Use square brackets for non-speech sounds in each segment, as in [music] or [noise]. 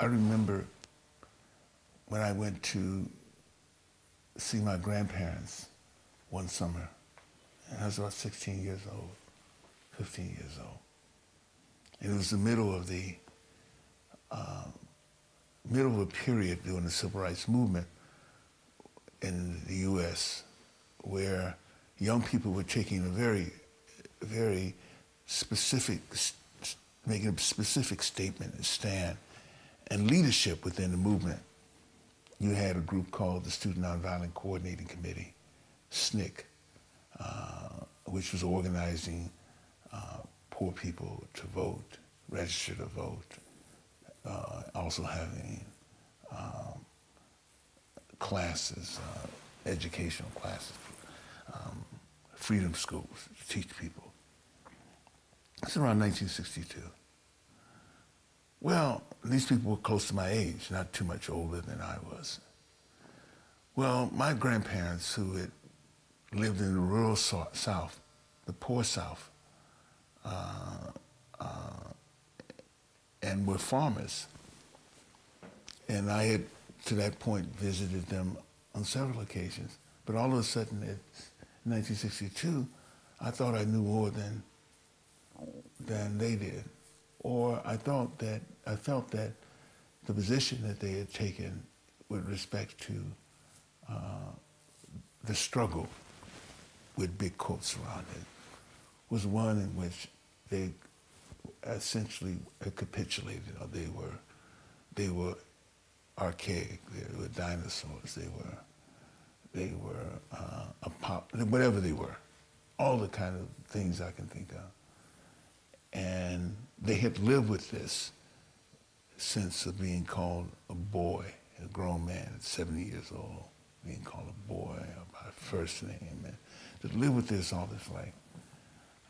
I remember when I went to see my grandparents one summer, and I was about 16 years old, 15 years old. And it was the middle of the uh, middle of a period during the civil rights movement in the U.S. where young people were taking a very, very specific, making a specific statement and stand, and leadership within the movement. You had a group called the Student Nonviolent Coordinating Committee, SNCC, uh, which was organizing uh, poor people to vote, register to vote, uh, also having um, classes, uh, educational classes, um, freedom schools to teach people. It's around 1962. Well, these people were close to my age, not too much older than I was. Well, my grandparents, who had lived in the rural South, the poor South, uh, uh, and were farmers. And I had, to that point, visited them on several occasions. But all of a sudden, in 1962, I thought I knew more than, than they did. Or I thought that, I felt that the position that they had taken with respect to uh, the struggle with big quotes around it was one in which they essentially capitulated, or they were, they were archaic. They were dinosaurs. They were, they were uh, a pop, whatever they were, all the kind of things I can think of. And they had lived with this sense of being called a boy, a grown man at 70 years old, being called a boy by first name, and to live with this all this life.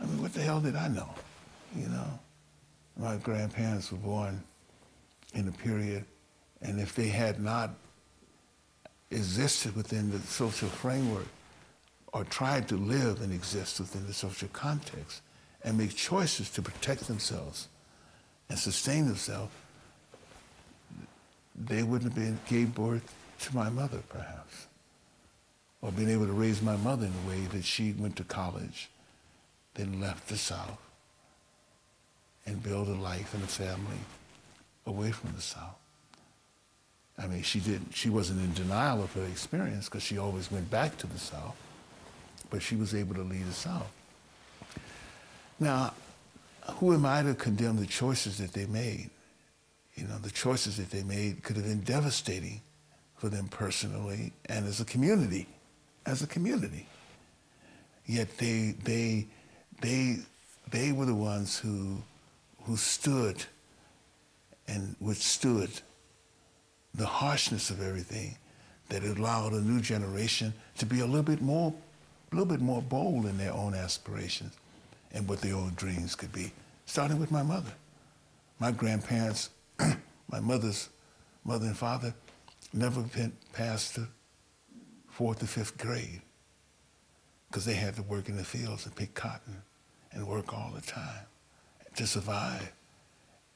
I mean, what the hell did I know? You know, my grandparents were born in a period, and if they had not existed within the social framework or tried to live and exist within the social context and make choices to protect themselves and sustain themselves, they wouldn't have been gave birth to my mother, perhaps, or been able to raise my mother in a way that she went to college, then left the South, and build a life and a family away from the South. I mean, she didn't, she wasn't in denial of her experience because she always went back to the South, but she was able to lead the South. Now, who am I to condemn the choices that they made? You know, the choices that they made could have been devastating for them personally and as a community, as a community. Yet they, they, they, they were the ones who who stood and withstood the harshness of everything that allowed a new generation to be a little bit more, a little bit more bold in their own aspirations and what their own dreams could be, starting with my mother. My grandparents, [clears throat] my mother's mother and father, never been past the fourth or fifth grade because they had to work in the fields and pick cotton and work all the time to survive.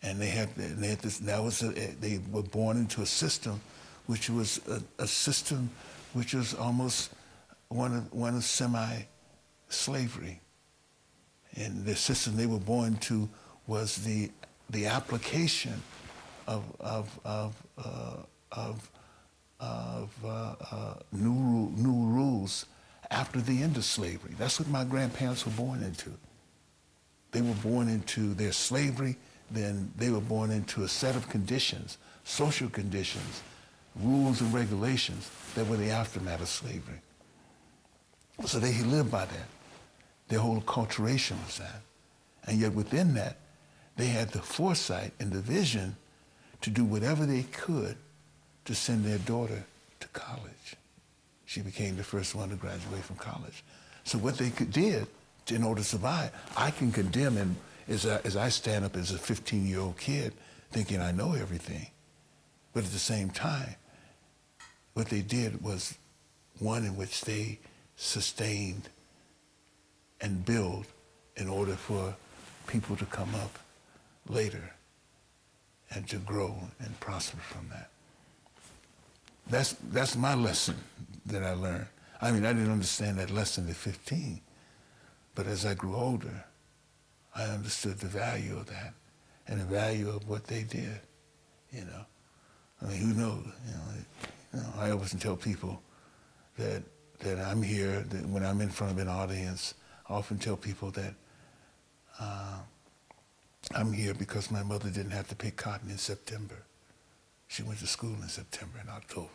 And they had, they had this, that was, a, eh, they were born into a system which was a, a system which was almost one of, one of semi-slavery. And the system they were born to was the, the application of, of, of, uh, of, of uh, uh, new, new rules after the end of slavery. That's what my grandparents were born into. They were born into their slavery, then they were born into a set of conditions, social conditions, rules and regulations that were the aftermath of slavery. So they lived by that. Their whole acculturation was that. And yet within that, they had the foresight and the vision to do whatever they could to send their daughter to college. She became the first one to graduate from college. So what they did in order to survive. I can condemn him as as I stand up as a 15-year-old kid thinking I know everything. But at the same time, what they did was one in which they sustained and build in order for people to come up later and to grow and prosper from that. That's, that's my lesson that I learned. I mean, I didn't understand that lesson at 15, but as I grew older, I understood the value of that and the value of what they did, you know. I mean, who knows? You know, you know I always tell people that, that I'm here, that when I'm in front of an audience, I often tell people that uh, I'm here because my mother didn't have to pick cotton in September. She went to school in September and October.